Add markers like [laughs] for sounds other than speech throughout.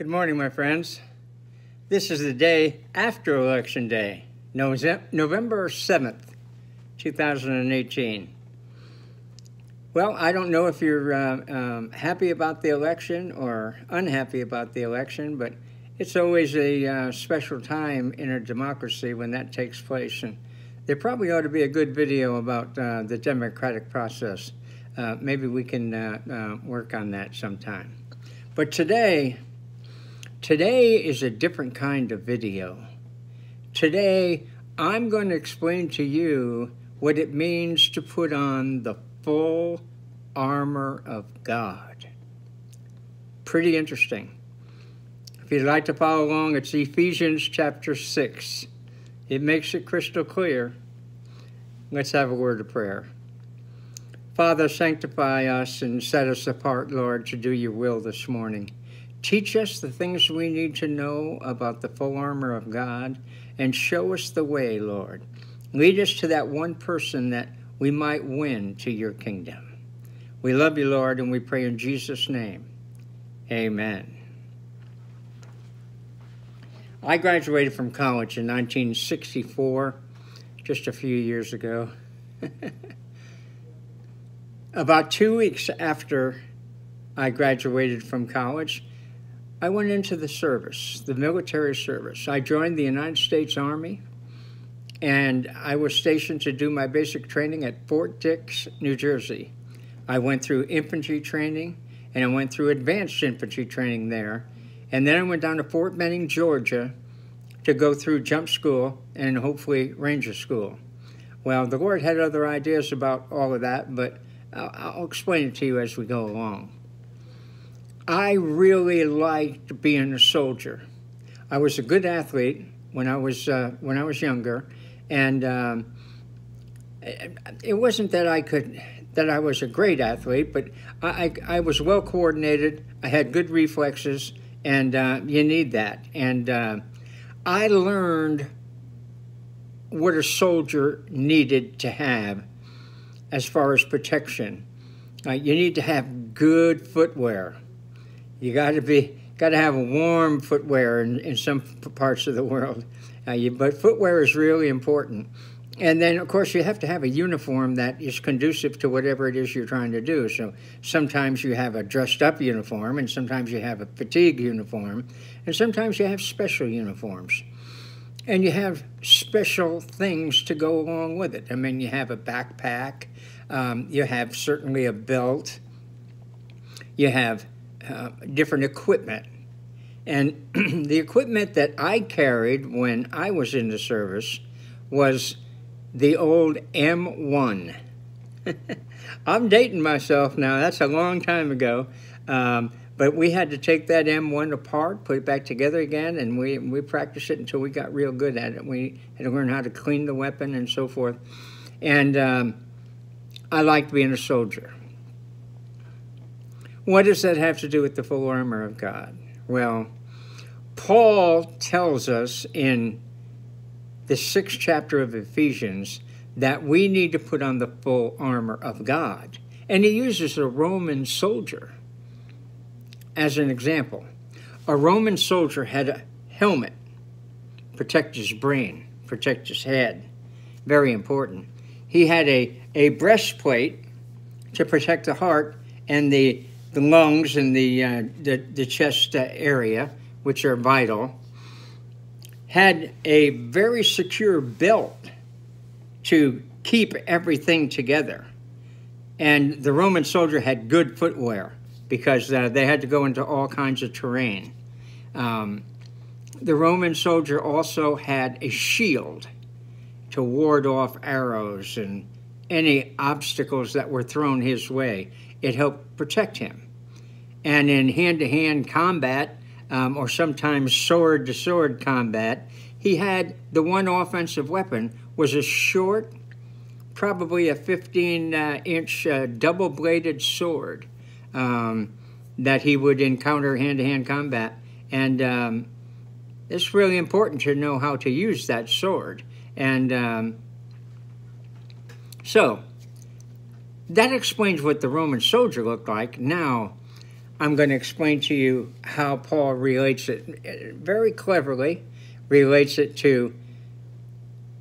Good morning, my friends. This is the day after Election Day, November 7th, 2018. Well, I don't know if you're uh, um, happy about the election or unhappy about the election, but it's always a uh, special time in a democracy when that takes place. And there probably ought to be a good video about uh, the democratic process. Uh, maybe we can uh, uh, work on that sometime. But today, Today is a different kind of video. Today, I'm going to explain to you what it means to put on the full armor of God. Pretty interesting. If you'd like to follow along, it's Ephesians chapter 6. It makes it crystal clear. Let's have a word of prayer. Father, sanctify us and set us apart, Lord, to do your will this morning. Teach us the things we need to know about the full armor of God and show us the way, Lord. Lead us to that one person that we might win to your kingdom. We love you, Lord, and we pray in Jesus' name. Amen. I graduated from college in 1964, just a few years ago. [laughs] About two weeks after I graduated from college, I went into the service, the military service. I joined the United States Army, and I was stationed to do my basic training at Fort Dix, New Jersey. I went through infantry training, and I went through advanced infantry training there. And then I went down to Fort Benning, Georgia, to go through jump school and hopefully ranger school. Well, the Lord had other ideas about all of that, but I'll, explain it to you as we go along. I really liked being a soldier. I was a good athlete when I was uh, when I was younger, and um, it wasn't that I could that I was a great athlete, but I, I, I was well coordinated. I had good reflexes, and uh, you need that. And uh, I learned what a soldier needed to have as far as protection. Uh, you need to have good footwear. You got to be got to have warm footwear in, in some parts of the world. Uh, you, but footwear is really important. And then, of course, you have to have a uniform that is conducive to whatever it is you're trying to do. So sometimes you have a dressed up uniform, and sometimes you have a fatigue uniform, and sometimes you have special uniforms. And you have special things to go along with it. I mean, you have a backpack, um, you have certainly a belt, you have uh, different equipment. And [clears throat] the equipment that I carried when I was in the service was the old M1. [laughs] I'm dating myself now. That's a long time ago. Um, but we had to take that M1 apart, put it back together again, and we, we practiced it until we got real good at it. We had to learn how to clean the weapon and so forth. And um, I liked being a soldier. What does that have to do with the full armor of God? Well, Paul tells us in the sixth chapter of Ephesians that we need to put on the full armor of God. And he uses a Roman soldier as an example. A Roman soldier had a helmet, to protect his brain, protect his head. Very important. He had a, a breastplate to protect the heart and the the lungs and the, uh, the, the, chest area, which are vital, had a very secure belt to keep everything together. And the Roman soldier had good footwear because uh, they had to go into all kinds of terrain. Um, the Roman soldier also had a shield to ward off arrows and any obstacles that were thrown his way it helped protect him. And in hand to hand combat, um, or sometimes sword to sword combat, he had the one offensive weapon was a short, probably a 15 uh, inch uh, double bladed sword um, that he would encounter hand to hand combat. And um, it's really important to know how to use that sword. And um, so, that explains what the Roman soldier looked like. Now, I'm going to explain to you how Paul relates it very cleverly, relates it to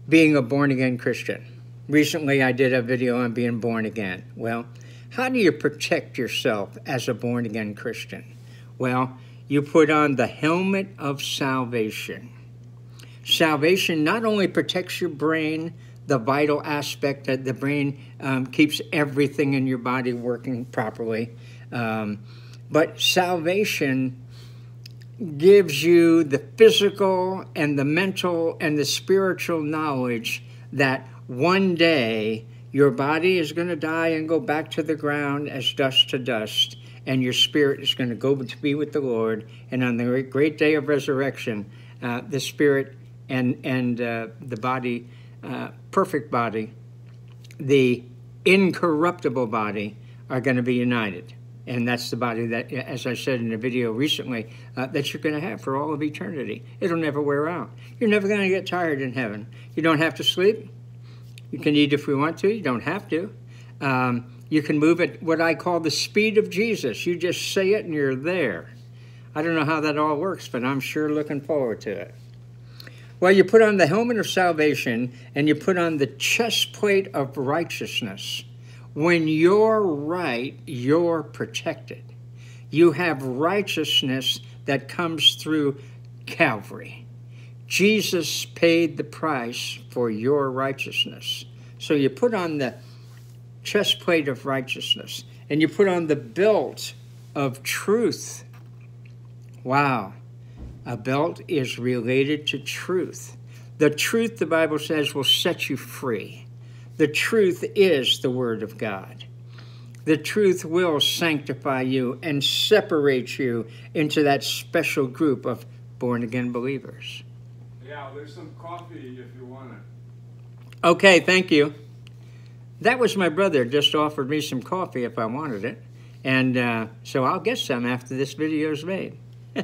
being a born again Christian. Recently, I did a video on being born again. Well, how do you protect yourself as a born again Christian? Well, you put on the helmet of salvation. Salvation not only protects your brain, the vital aspect that the brain um, keeps everything in your body working properly, um, but salvation gives you the physical and the mental and the spiritual knowledge that one day your body is going to die and go back to the ground as dust to dust, and your spirit is going to go to be with the Lord. And on the great day of resurrection, uh, the spirit and and uh, the body, uh, perfect body, the incorruptible body, are going to be united and that's the body that, as I said in a video recently, uh, that you're going to have for all of eternity. It'll never wear out. You're never going to get tired in heaven. You don't have to sleep. You can eat if we want to. You don't have to. Um, you can move at what I call the speed of Jesus. You just say it and you're there. I don't know how that all works, but I'm sure looking forward to it. Well, you put on the helmet of salvation and you put on the chest plate of righteousness. When you're right, you're protected. You have righteousness that comes through Calvary. Jesus paid the price for your righteousness. So you put on the chest plate of righteousness and you put on the belt of truth. Wow. A belt is related to truth. The truth, the Bible says, will set you free. The truth is the Word of God. The truth will sanctify you and separate you into that special group of born again believers. Yeah, there's some coffee if you want it. Okay, thank you. That was my brother just offered me some coffee if I wanted it. And uh, so I'll get some after this video is made. [laughs]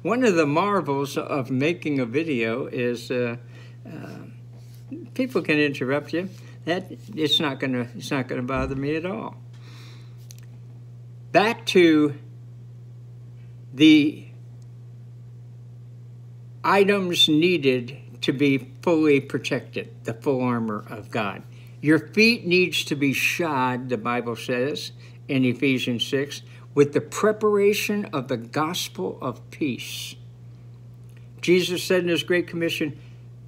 One of the marvels of making a video is uh, uh, people can interrupt you. That it's not gonna it's not gonna bother me at all. Back to the items needed to be fully protected, the full armor of God. Your feet needs to be shod, the Bible says in Ephesians 6, with the preparation of the gospel of peace. Jesus said in his great commission,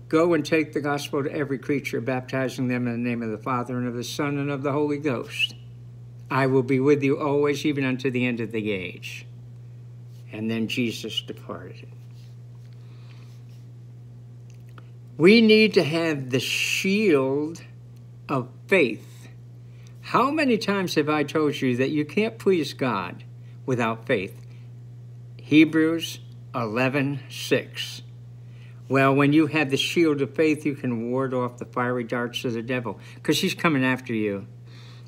Go and take the gospel to every creature, baptizing them in the name of the Father and of the Son and of the Holy Ghost. I will be with you always, even unto the end of the age. And then Jesus departed. We need to have the shield of faith. How many times have I told you that you can't please God without faith? Hebrews 11 6. Well, when you have the shield of faith, you can ward off the fiery darts of the devil because he's coming after you.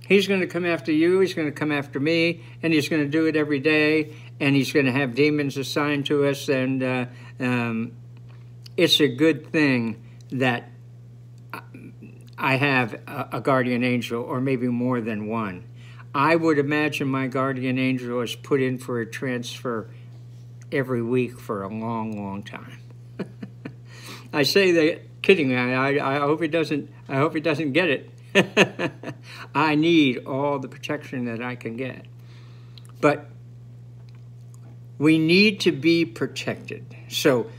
He's going to come after you, he's going to come after me, and he's going to do it every day, and he's going to have demons assigned to us. And uh, um, it's a good thing that I have a, a guardian angel, or maybe more than one. I would imagine my guardian angel is put in for a transfer every week for a long, long time. I say that kiddingly. I, I hope he doesn't. I hope he doesn't get it. [laughs] I need all the protection that I can get, but we need to be protected. So,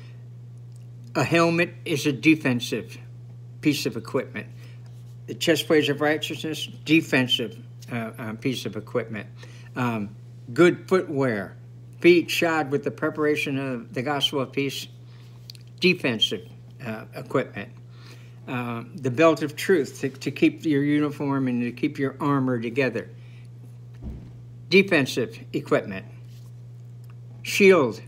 a helmet is a defensive piece of equipment. The chest plate of righteousness, defensive uh, uh, piece of equipment. Um, good footwear, feet shod with the preparation of the gospel of peace, defensive uh, equipment. Uh, the belt of truth to, to keep your uniform and to keep your armor together. Defensive equipment. Shield,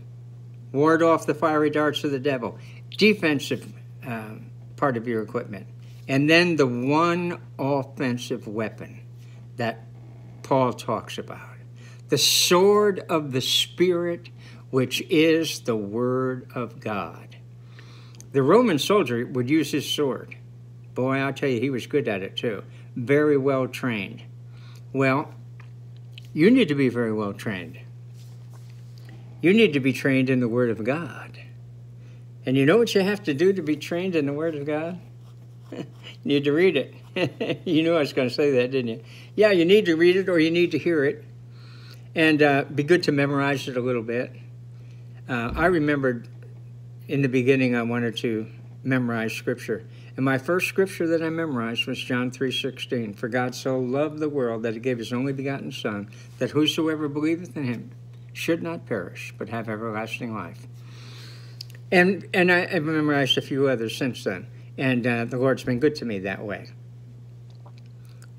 ward off the fiery darts of the devil. Defensive uh, part of your equipment. And then the one offensive weapon that Paul talks about the sword of the Spirit, which is the Word of God. The Roman soldier would use his sword. Boy, I'll tell you, he was good at it too. Very well trained. Well, you need to be very well trained. You need to be trained in the Word of God. And you know what you have to do to be trained in the Word of God? [laughs] you need to read it. [laughs] you knew I was going to say that, didn't you? Yeah, you need to read it or you need to hear it. And uh, be good to memorize it a little bit. Uh, I remembered in the beginning I wanted to memorize Scripture. And my first scripture that I memorized was John 3.16. For God so loved the world that he gave his only begotten Son, that whosoever believeth in him should not perish, but have everlasting life. And, and I, have memorized a few others since then. And uh, the Lord's been good to me that way.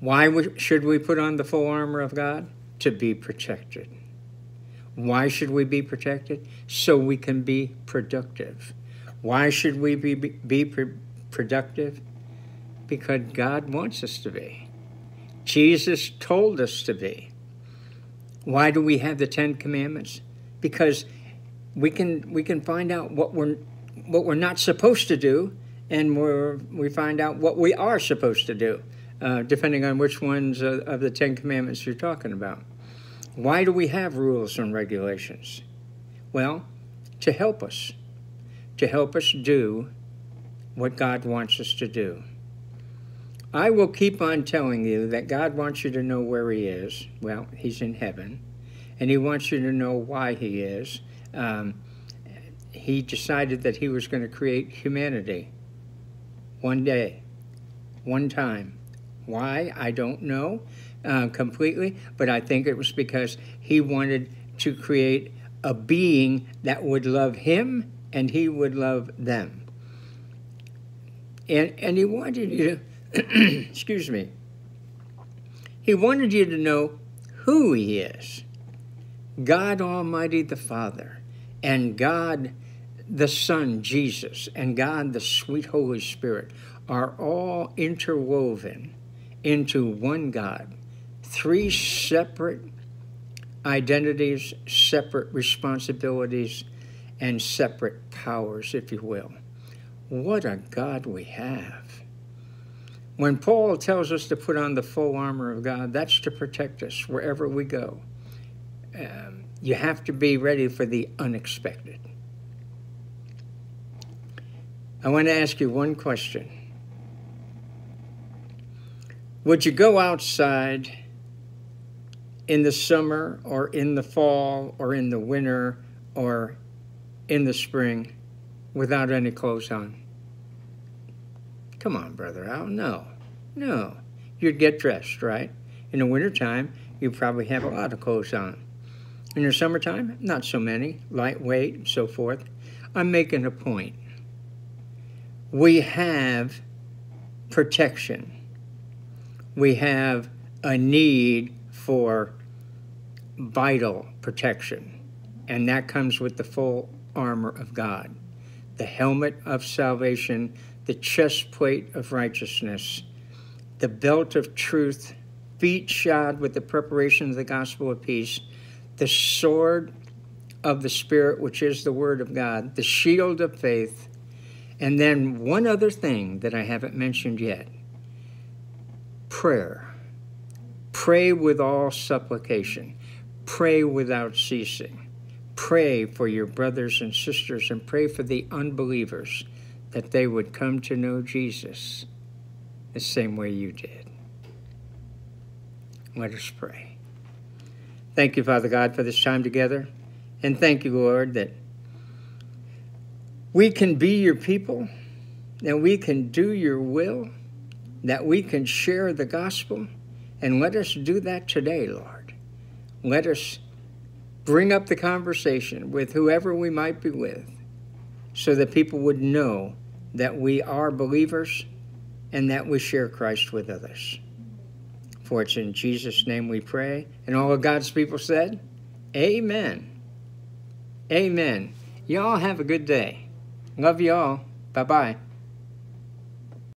Why should we put on the full armor of God? To be protected. Why should we be protected? So we can be productive. Why should we be, be, productive? Because God wants us to be. Jesus told us to be. Why do we have the Ten Commandments? Because we can we can find out what we're what we're not supposed to do, and we we find out what we are supposed to do, uh, depending on which ones of the Ten Commandments you're talking about. Why do we have rules and regulations? Well, to help us, to help us do what God wants us to do. I will keep on telling you that God wants you to know where He is. Well, He's in heaven. And He wants you to know why He is. Um, he decided that He was going to create humanity one day, one time. Why? I don't know uh, completely, but I think it was because He wanted to create a being that would love Him and He would love them. And, and He wanted you to [clears throat] excuse me, he wanted you to know who he is God Almighty the Father, and God the Son, Jesus, and God the sweet Holy Spirit are all interwoven into one God. Three separate identities, separate responsibilities, and separate powers, if you will. What a God we have. When Paul tells us to put on the full armor of God, that's to protect us wherever we go. Um, you have to be ready for the unexpected. I want to ask you one question. Would you go outside in the summer or in the fall or in the winter or in the spring without any clothes on? Come on, Brother Al. No, no. You'd get dressed, right? In the wintertime, you probably have a lot of clothes on. In the summertime, not so many, lightweight and so forth. I'm making a point. We have protection. We have a need for vital protection, and that comes with the full armor of God the helmet of salvation the chest plate of righteousness, the belt of truth, feet shod with the preparation of the gospel of peace, the sword of the Spirit, which is the word of God, the shield of faith, and then one other thing that I haven't mentioned yet prayer. Pray with all supplication, pray without ceasing. Pray for your brothers and sisters and pray for the unbelievers that they would come to know Jesus the same way you did. Let us pray. Thank you, Father God, for this time together. And thank you, Lord, that we can be your people, and we can do your will, that we can share the gospel. And let us do that today, Lord. Let us bring up the conversation with whoever we might be with so that people would know that we are believers and that we share Christ with others. For it's in Jesus' name we pray. And all of God's people said, Amen. Amen. Y'all have a good day. Love you all. Bye bye.